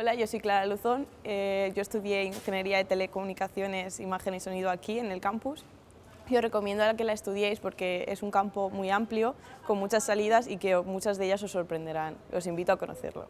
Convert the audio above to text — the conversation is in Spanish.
Hola, yo soy Clara Luzón. Eh, yo estudié Ingeniería de Telecomunicaciones, Imagen y Sonido aquí en el campus. Yo recomiendo a que la estudiéis porque es un campo muy amplio, con muchas salidas y que muchas de ellas os sorprenderán. Os invito a conocerlo.